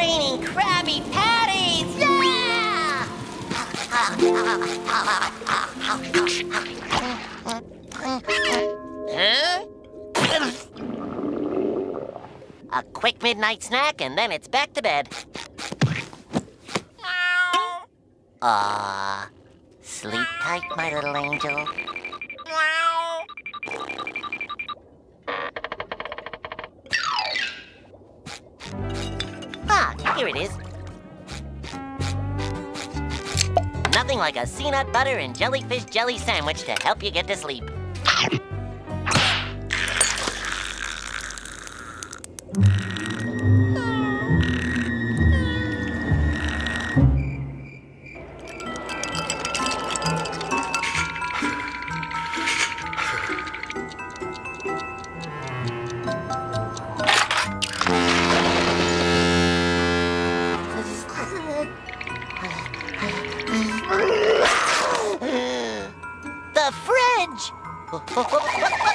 eating Krabby Patties! Yeah! A quick midnight snack, and then it's back to bed. Ah, sleep tight, my little angel. Here it is. Nothing like a peanut butter and jellyfish jelly sandwich to help you get to sleep. The fridge! Whoop!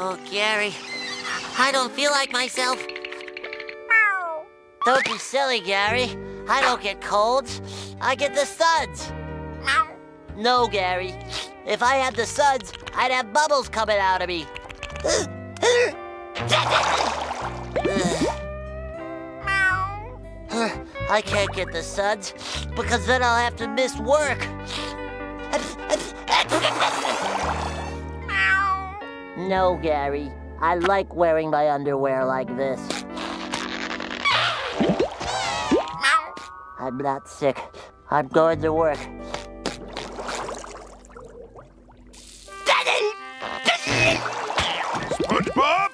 Oh, Gary, I don't feel like myself. Don't be silly, Gary. I don't get colds. I get the suds. No, Gary. If I had the suds, I'd have bubbles coming out of me. I can't get the suds because then I'll have to miss work. No, Gary. I like wearing my underwear like this. I'm not sick. I'm going to work. SpongeBob,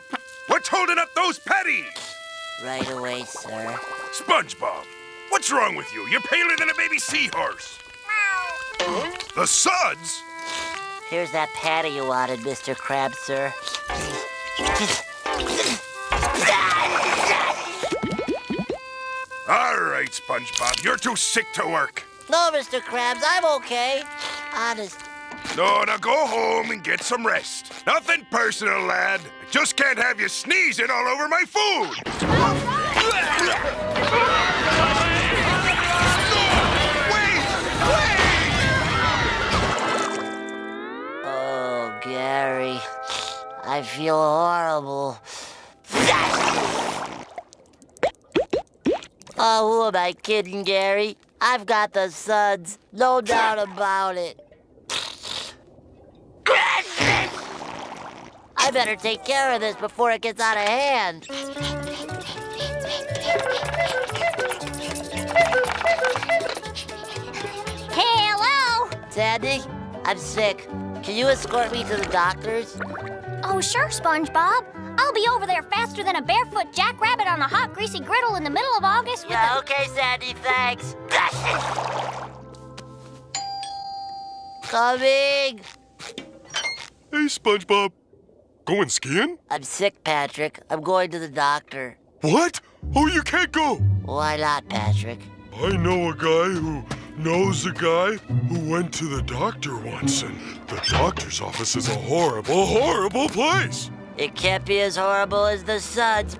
what's holding up those patties? Right away, sir. SpongeBob, what's wrong with you? You're paler than a baby seahorse. The suds? Here's that patty you wanted, Mr. Krabs, sir. All right, SpongeBob, you're too sick to work. No, Mr. Krabs, I'm okay. Honest. No, now go home and get some rest. Nothing personal, lad. I just can't have you sneezing all over my food. Gary. I feel horrible. Oh, who am I kidding, Gary? I've got the suds. No doubt about it. I better take care of this before it gets out of hand. Hello! Sandy, I'm sick. Can you escort me to the doctor's? Oh, sure, SpongeBob. I'll be over there faster than a barefoot jackrabbit on a hot, greasy griddle in the middle of August with Yeah, okay, Sandy, thanks. Coming! Hey, SpongeBob. Going skiing? I'm sick, Patrick. I'm going to the doctor. What? Oh, you can't go. Why not, Patrick? I know a guy who knows a guy who went to the doctor once, and the doctor's office is a horrible, horrible place. It can't be as horrible as the suds.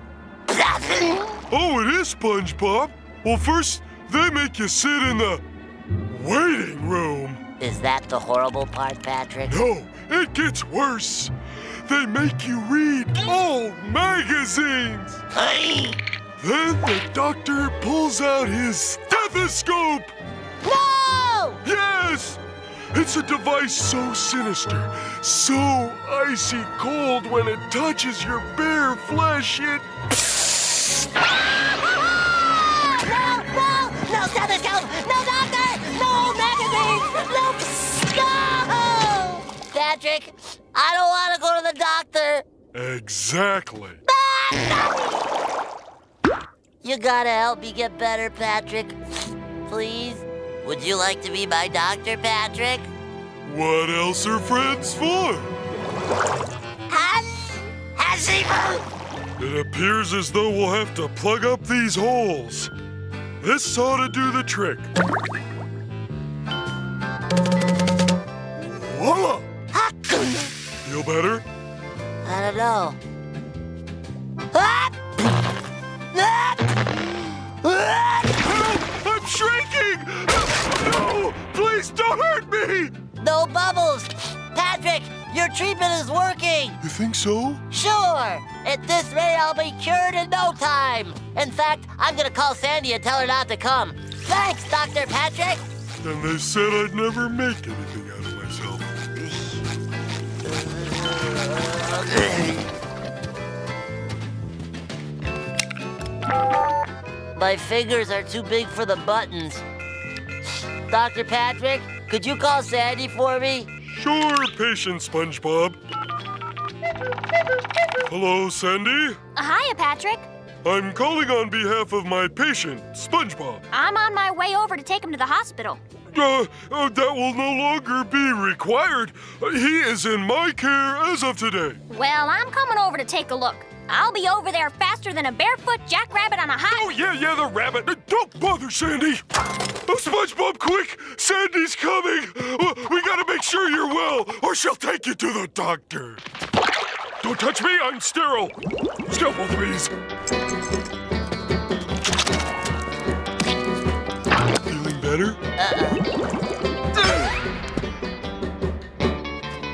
Oh, it is, SpongeBob. Well, first, they make you sit in the waiting room. Is that the horrible part, Patrick? No, it gets worse. They make you read old magazines. Then the doctor pulls out his stethoscope. No! Yes! It's a device so sinister, so icy cold when it touches your bare flesh, it. No, no! No stethoscope! No doctor! No magazines! No! No! Patrick, I don't want to go to the doctor. Exactly. You gotta help me get better, Patrick. Please? Would you like to be my doctor, Patrick? What else are friends for? Has, has he It appears as though we'll have to plug up these holes. This ought to do the trick. Voila! Feel better? I don't know. Ah! Ah! Ah! No! Please don't hurt me! No bubbles! Patrick, your treatment is working! You think so? Sure! At this rate, I'll be cured in no time! In fact, I'm gonna call Sandy and tell her not to come. Thanks, Dr. Patrick! And they said I'd never make anything out of myself. My fingers are too big for the buttons. Dr. Patrick, could you call Sandy for me? Sure, patient SpongeBob. Hello, Sandy. Uh, hiya, Patrick. I'm calling on behalf of my patient, SpongeBob. I'm on my way over to take him to the hospital. Uh, uh, that will no longer be required. Uh, he is in my care as of today. Well, I'm coming over to take a look. I'll be over there faster than a barefoot jackrabbit on a hot... Oh, yeah, yeah, the rabbit. Don't bother, Sandy. Oh, SpongeBob, quick! Sandy's coming. Uh, We gotta make sure you're well, or she'll take you to the doctor. Don't touch me, I'm sterile. Scalpel, please. Feeling better? Uh -oh.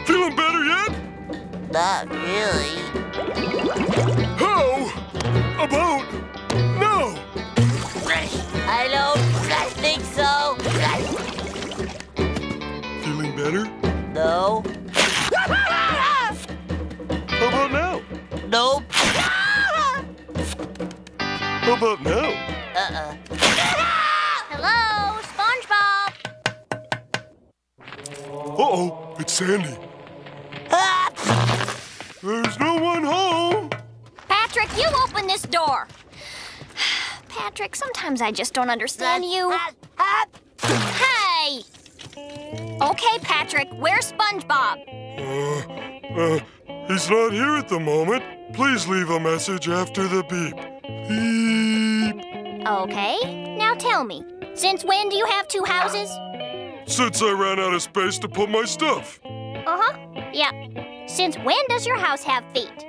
Feeling better yet? Not really. About no? I don't think so. Feeling better? No. How about now? Nope. How about now? Uh-uh. Hello, SpongeBob. Uh-oh, it's Sandy. Door. Patrick, sometimes I just don't understand you. Hey! Okay, Patrick, where's SpongeBob? Uh, uh, he's not here at the moment. Please leave a message after the beep. Beep. Okay, now tell me, since when do you have two houses? Since I ran out of space to put my stuff. Uh huh. Yeah. Since when does your house have feet?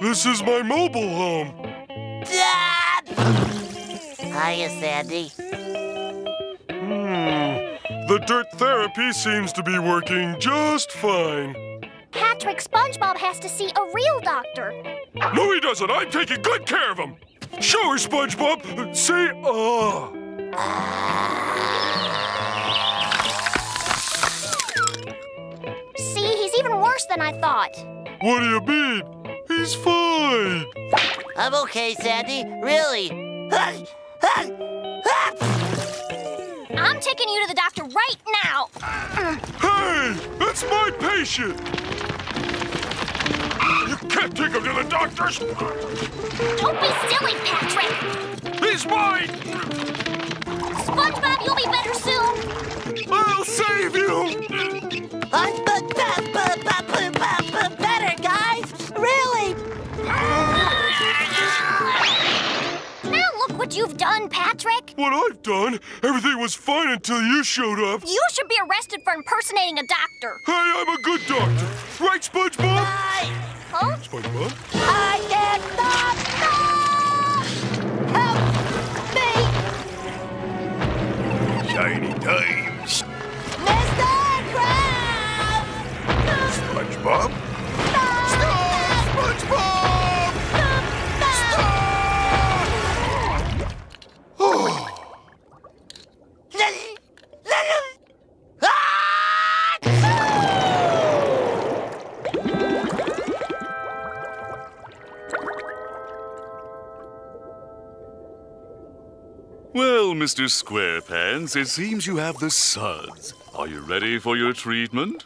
This is my mobile home. Ah! Hiya, Sandy. Hmm. The dirt therapy seems to be working just fine. Patrick, SpongeBob has to see a real doctor. No, he doesn't. I'm taking good care of him. Show her, SpongeBob. Say ah. See, he's even worse than I thought. What do you mean? He's fine. I'm okay, Sandy. Really. I'm taking you to the doctor right now. Hey, that's my patient. You can't take him to the doctor's. Don't be silly, Patrick. He's mine. SpongeBob, you'll be better soon. I'll save you. I'm you've done, Patrick. What I've done, everything was fine until you showed up. You should be arrested for impersonating a doctor. Hey, I'm a good doctor. Right, SpongeBob? I, Huh? SpongeBob? I cannot stop. Help me, Shiny times. Mr. Krabs. SpongeBob? Well, Mr. Squarepants, it seems you have the suds. Are you ready for your treatment?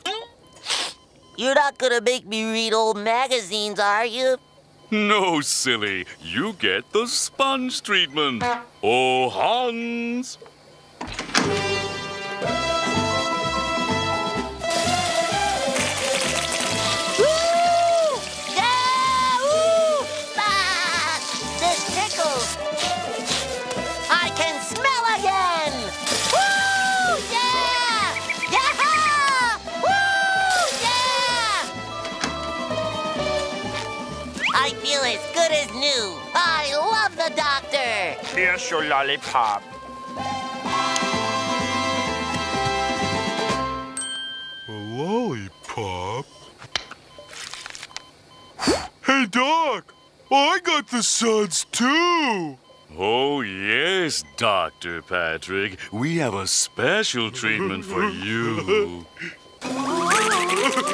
You're not gonna make me read old magazines, are you? No, silly. You get the sponge treatment. Oh, Hans. I feel as good as new. I love the doctor. Here's your lollipop. A lollipop? Hey, Doc! Oh, I got the suds too! Oh, yes, Dr. Patrick. We have a special treatment for you.